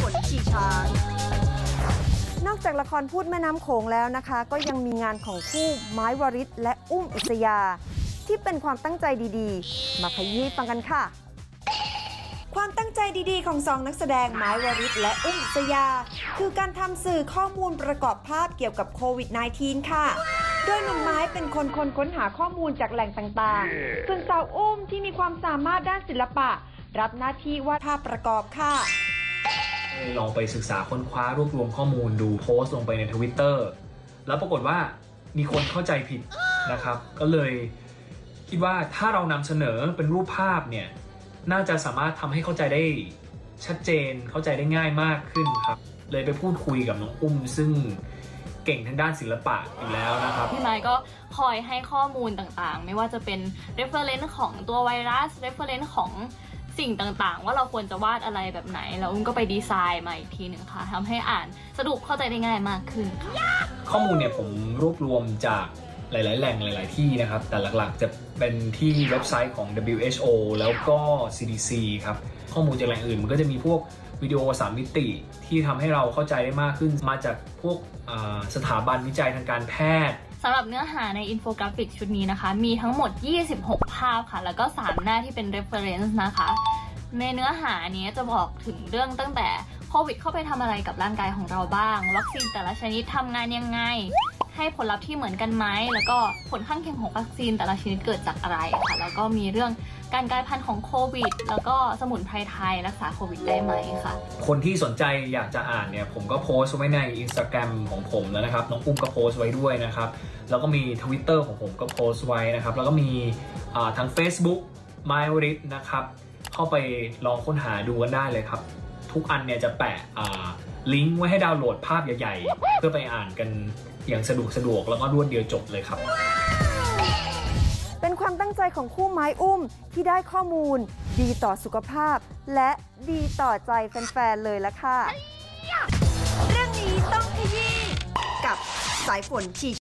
ฝนขี่ช้าง นอกจากละครพูดแม่น้ำโขงแล้วนะคะ ก็ยังมีงานของคู่ไม้วริศและอุ้มอิสยา ที่เป็นความตั้งใจดีๆ มาขยี้ฟังกันค่ะ ความตั้งใจดีๆ ของสองนักแสดงไม้วริศและอุ้มอิสยา คือการทำสื่อข้อมูลประกอบภาพเกี่ยวกับโควิด -19 ค่ะโดยหนุ่มไม้เป็นคนคนค้นหาข้อมูลจากแหล่งต่างๆ ส่วนสาวอุ้มที่มีความสามารถด้านศิลปะ รับหน้าที่วาดภาพประกอบค่ะ ลองไปศึกษาค้นคว้ารวบรวมข้อมูลดูโพสต์ลงไปในทวิตเตอร์แล้วปรากฏว่ามีคนเข้าใจผิดนะครับ ก็เลยคิดว่าถ้าเรานำเสนอเป็นรูปภาพเนี่ย น่าจะสามารถทำให้เข้าใจได้ชัดเจนเข้าใจได้ง่ายมากขึ้นครับ เลยไปพูดคุยกับน้องอุ้ม ซึ่งเก่งทางด้านศิลปะอยู่แล้วนะครับ พี่ไม้ก็คอยให้ข้อมูลต่างๆ ไม่ว่าจะเป็น reference ของตัวไวรัส reference ของ สิ่งต่างๆ ว่าเราควรจะวาดอะไรแบบไหน แล้วอุ้มก็ไปดีไซน์มาอีกทีหนึ่งค่ะทำให้อ่านสะดวกเข้าใจได้ง่ายมากขึ้นค่ะ ข้อมูลเนี่ยผมรวบรวมจากหลาย ๆ แหล่งหลาย ๆ ที่นะครับ แต่หลัก ๆ จะเป็นที่เว็บไซต์ของ WHO แล้วก็ CDC ครับ ข้อมูลจากแหล่งอื่นมันก็จะมีพวกวิดีโอสามมิติที่ทำให้เราเข้าใจได้มากขึ้น มาจากพวกสถาบันวิจัยทางการแพทย์ สำหรับเนื้อหาในอินโฟกราฟิกชุดนี้นะคะ มีทั้งหมด 26 ภาพค่ะ แล้วก็ 3 หน้าที่เป็น reference นะคะ ในเนื้อหานี้จะบอกถึงเรื่องตั้งแต่โควิดเข้าไปทำอะไรกับร่างกายของเราบ้าง วัคซีนแต่ละชนิดทำงานยังไง ให้ผลลัพธ์ที่เหมือนกันไหม แล้วก็ผลข้างเคียงของวัคซีนแต่ละชนิดเกิดจากอะไรค่ะ แล้วก็มีเรื่อง การกลายพันธุ์ของโควิด แล้วก็สมุนไพรไทยรักษาโควิดได้ไหมค่ะคนที่สนใจอยากจะอ่านเนี่ยผมก็โพสต์ไว้ใน Instagram ของผมแล้วนะครับน้องอุ้มก็โพสต์ไว้ด้วยนะครับแล้วก็มี Twitter ของผมก็โพสต์ไว้นะครับแล้วก็มีอ่าทาง Facebook m y r i t นะครับเข้าไปลองค้นหาดูกันได้เลยครับ ทุกอันเนี่ยจะแปะลิงก์ไว้ให้ดาวน์โหลดภาพใหญ่ๆ เพื่อไปอ่านกันอย่างสะดวกสะดวกแล้วก็รวดเดียวจบเลยครับ ของคู่ไม้อุ้มที่ได้ข้อมูล ดีต่อสุขภาพ และดีต่อใจแฟนๆเลยละค่ะ เรื่องนี้ต้องขยี้กับสายฝนที่